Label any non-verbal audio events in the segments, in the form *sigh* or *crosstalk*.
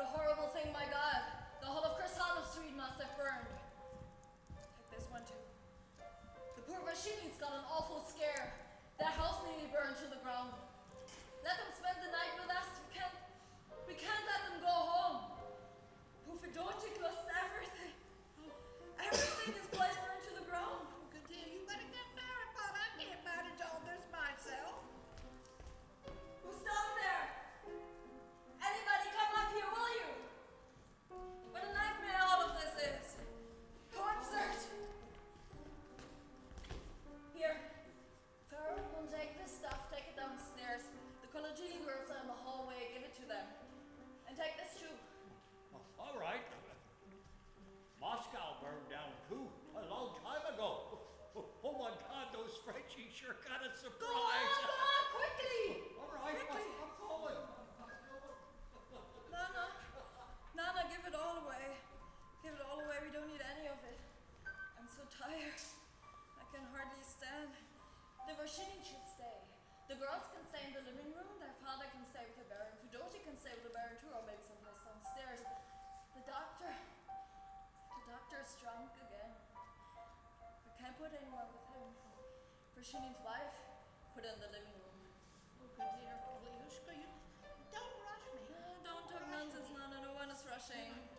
What a horrible thing, my God. The whole of Kirsanov Street must have burned. Take this one too. The poor Vershinin's got an awful scare. Their house nearly burned to the ground. sure got a surprise. Go on, go on, quickly. All right, quickly. I'm going. Nana, Nana, give it all away. Give it all away. We don't need any of it. I'm so tired. I can hardly stand. The Vershinin should stay. The girls can stay in the living room. Their father can stay with the Baron. Fedotik can stay with the Baron too, or maybe someplace downstairs. The doctor. The doctor is drunk again. We can't put anyone with Christian's wife put in the living room. Oh, dear, don't rush me. Uh, don't talk rush nonsense, me. Nana. No one is rushing.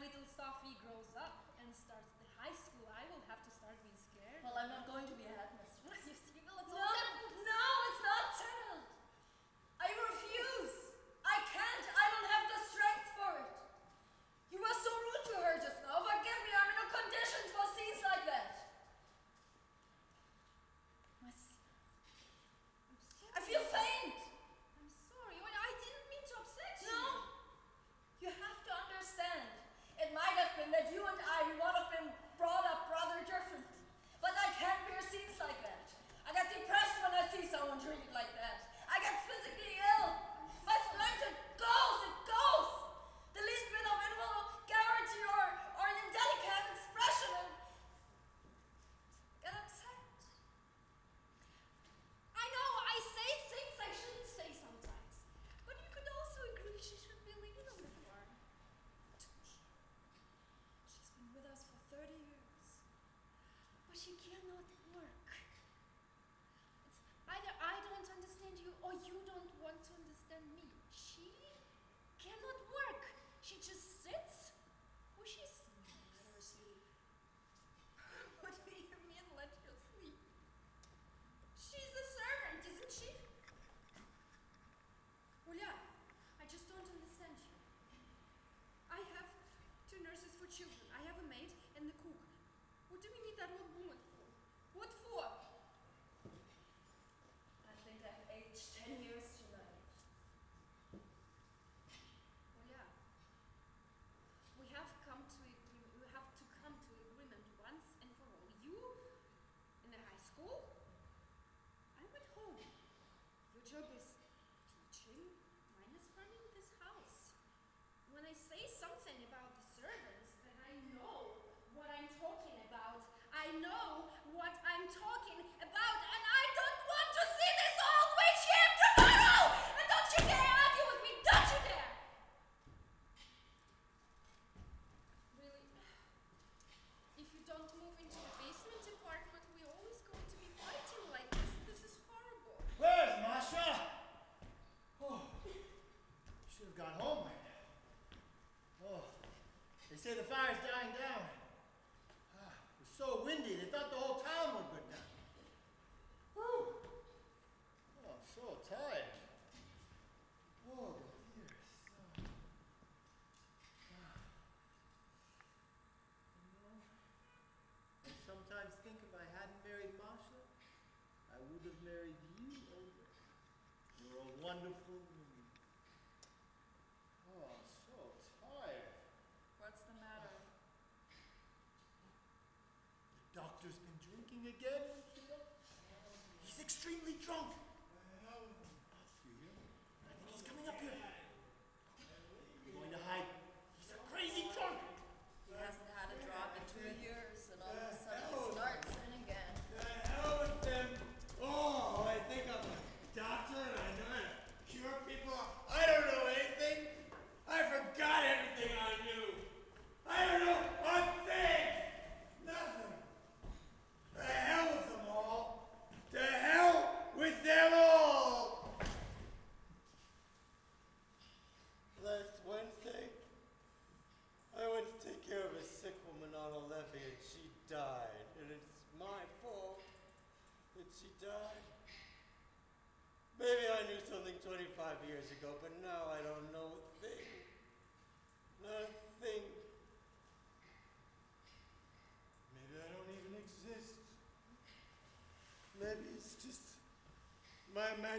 little Sophie grows up and starts the high school, I will have to start being scared. Well, I'm not going to job is say the fire's dying down. Ah, it was so windy, they thought the whole town would go down. Whew. Oh, I'm so tired. Oh, dear. So... You know, I sometimes think if I hadn't married Masha, I would have married you, Olga. You're a wonderful He's extremely drunk.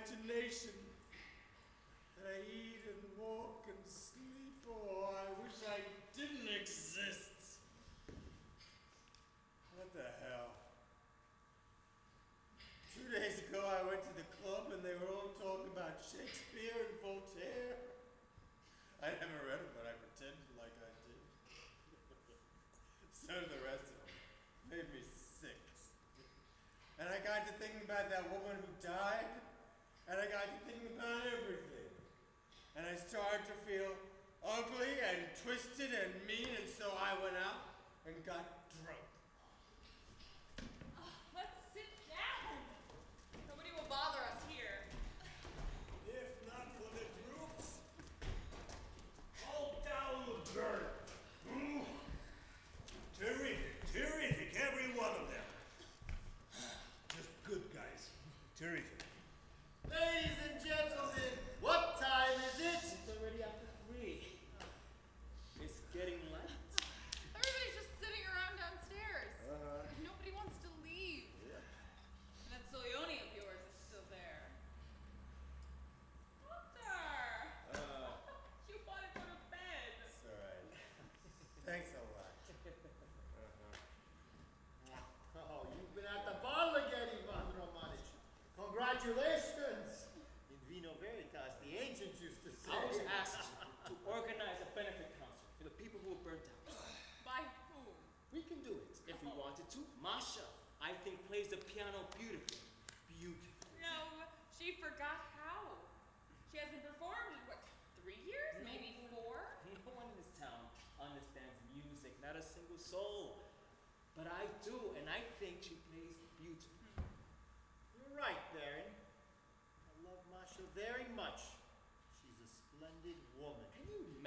imagination. started to feel ugly and twisted and mean, and so I went out and got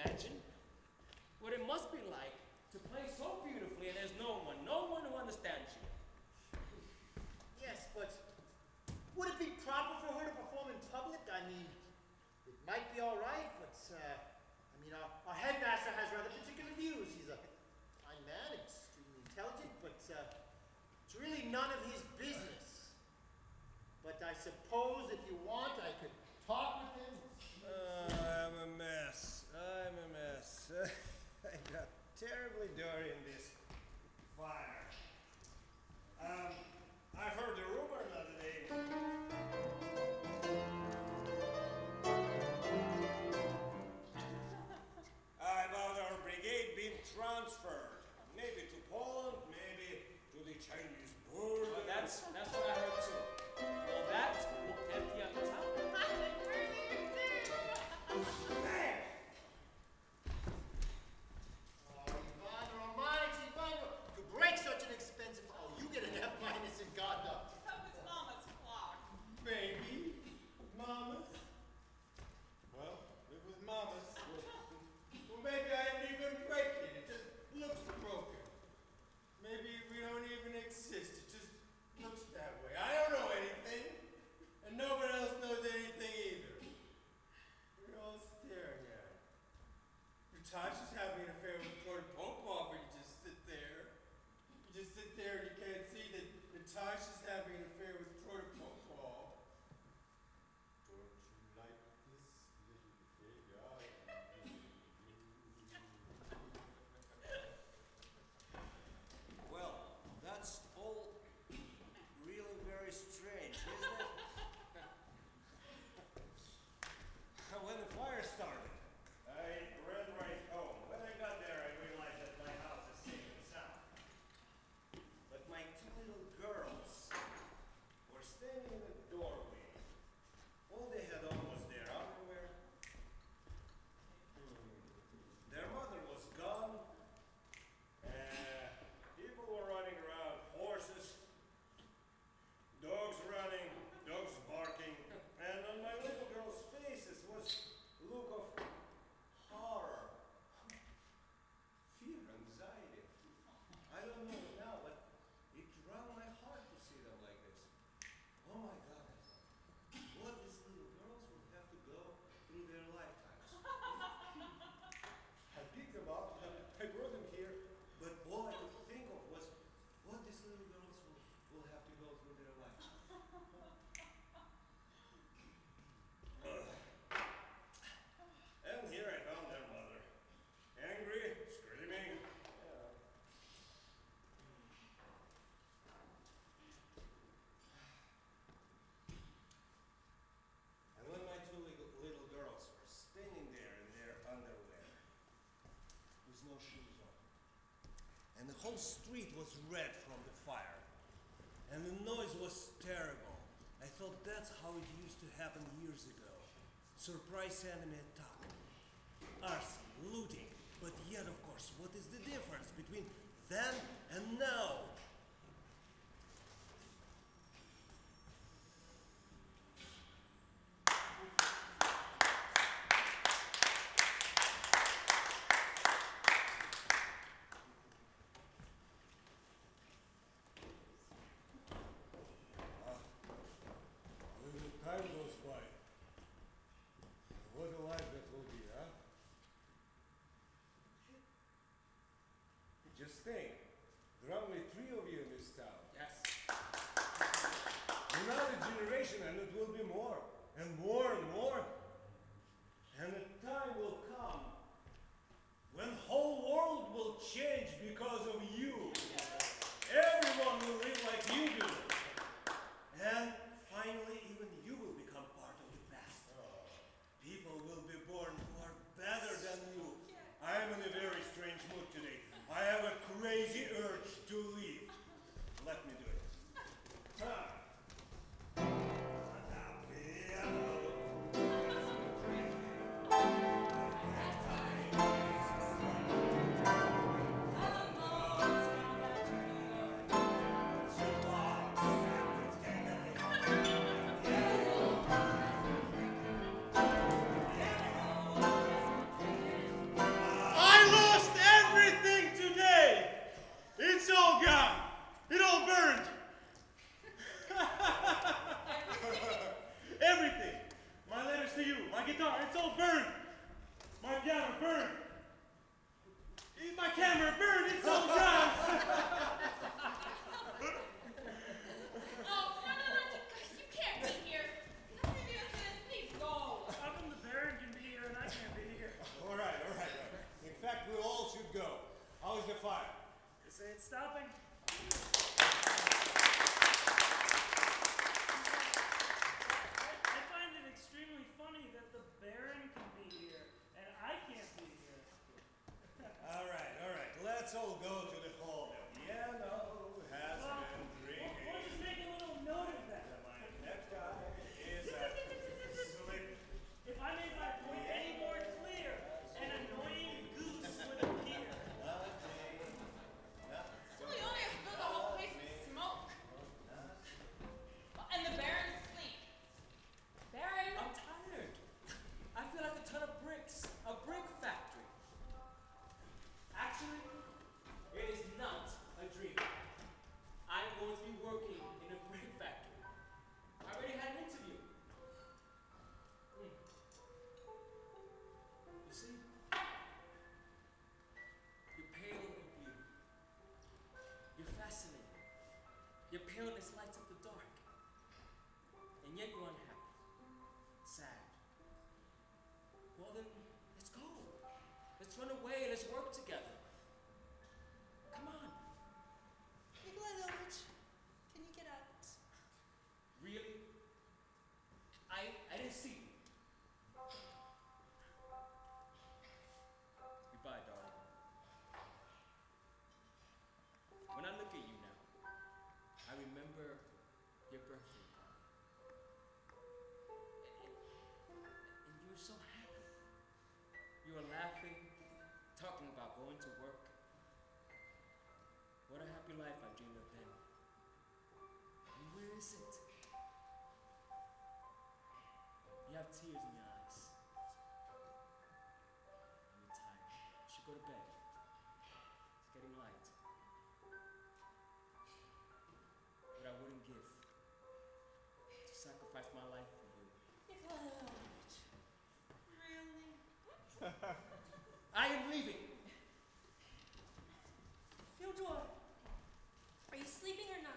imagine what it must be like to play so beautifully and there's no one, no one who understands you. Yes, but would it be proper for her to perform in public? I mean, it might be all right, but, uh, I mean, our, our, headmaster has rather particular views. He's a fine man, extremely intelligent, but uh, it's really none of his business. But I suppose if you want, I could *laughs* I got terribly dirty in this fire. Um, I heard a rumor the other day. *laughs* Uh, about our brigade being transferred, maybe to Poland, maybe to the Chinese border. Well, that's, that's what I heard too. street was red from the fire. And the noise was terrible. I thought that's how it used to happen years ago. Surprise enemy attack. Arson, looting. But yet, of course, what is the difference between then and now? my guitar, it's all burned. My piano burned. My camera burned, it's all gone. *laughs* oh, no, no, no, you can't be here. Please go. Can be here and I can't be here. All right, all right, all right. In fact, we all should go. How is the fire? They say it's stopping. soul go to Run away You have tears in your eyes. And you're tired. You should go to bed. It's getting light. But I wouldn't give to sacrifice my life for you. Really? *laughs* I am leaving. Fyodor, are you sleeping or not?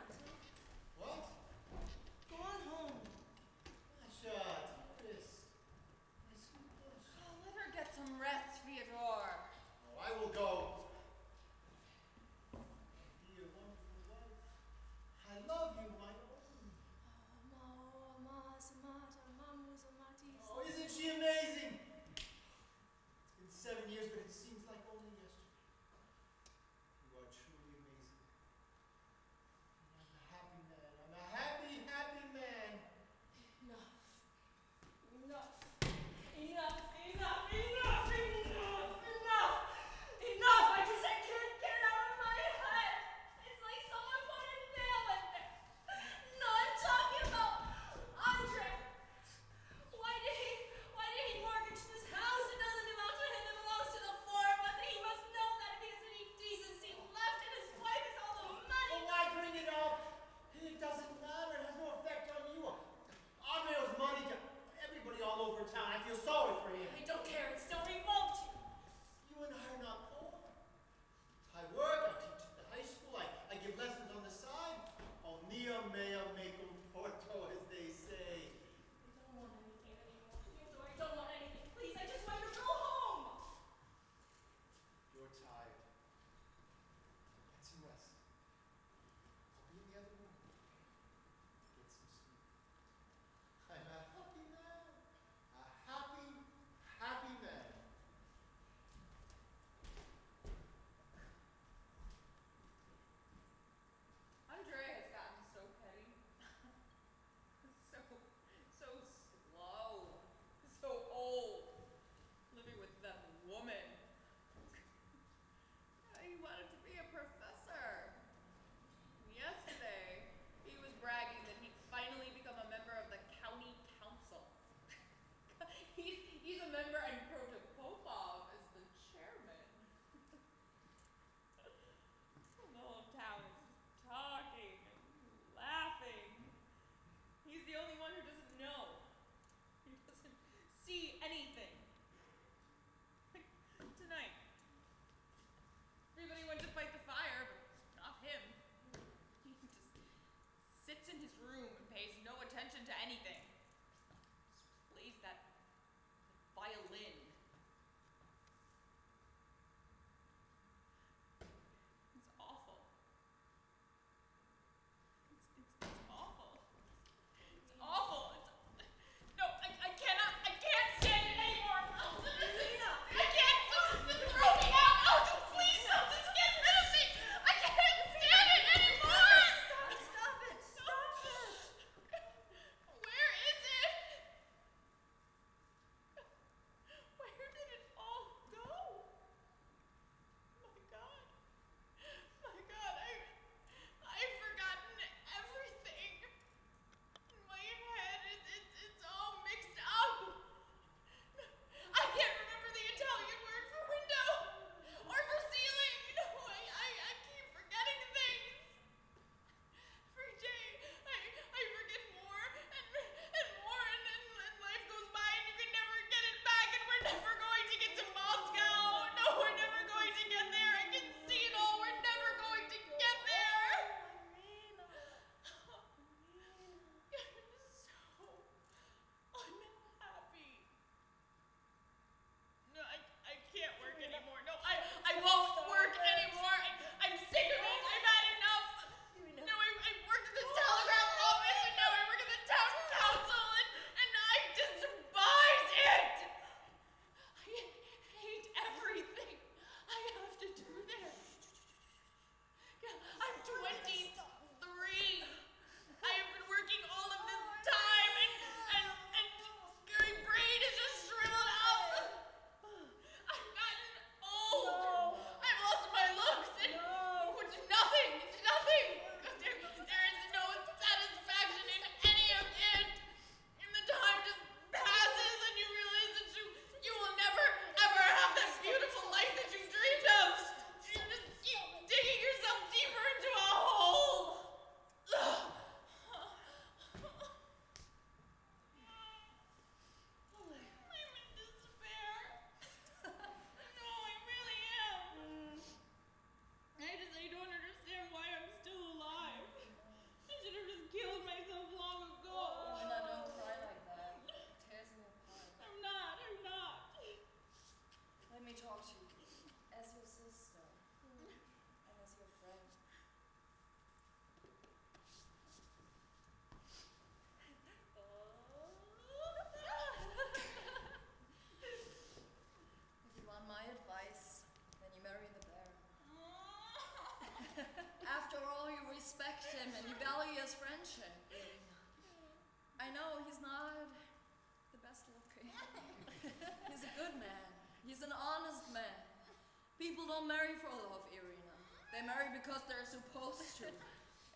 because they're supposed to.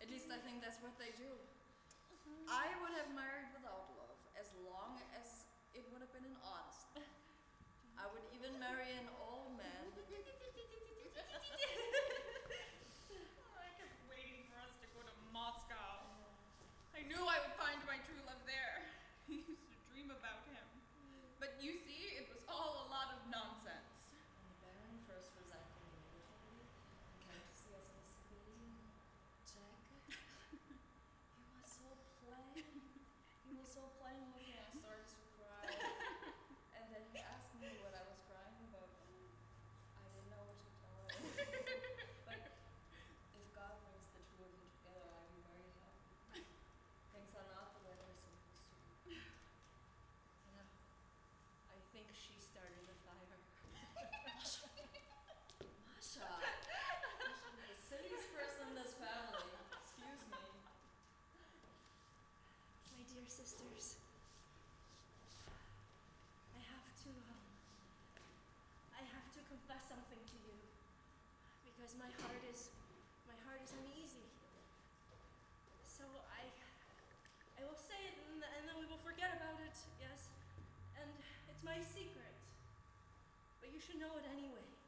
At least I think that's what they do. Uh-huh. I would have married without love as long as it would have been an honest. I would even marry an old my secret, but you should know it anyway.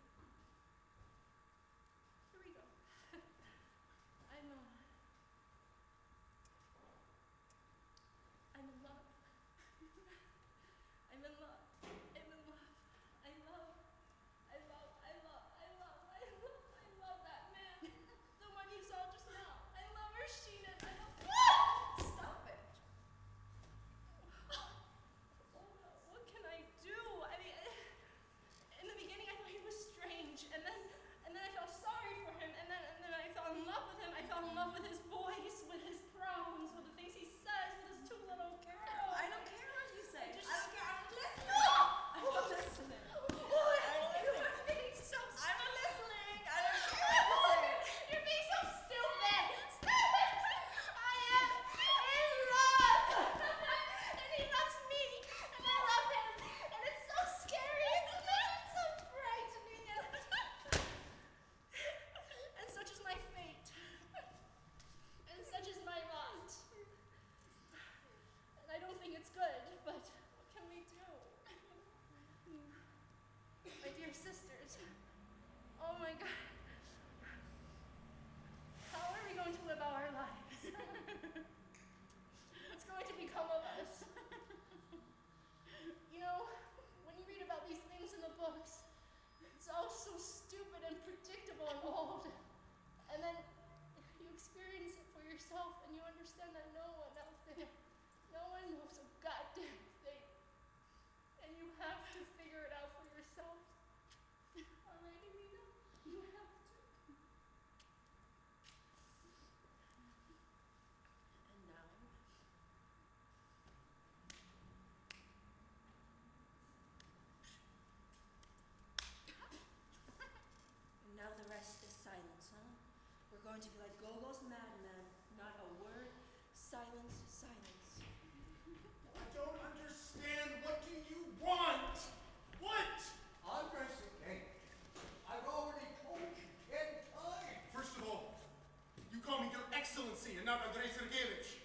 yourself and you understand that no one out there, no one knows a goddamn thing. And you have to figure it out for yourself. *laughs* Alright, Nina? You have to. And now, *laughs* now the rest is silence, huh? We're going to be like Gogol's mad Игнат Андрей Сергеевич.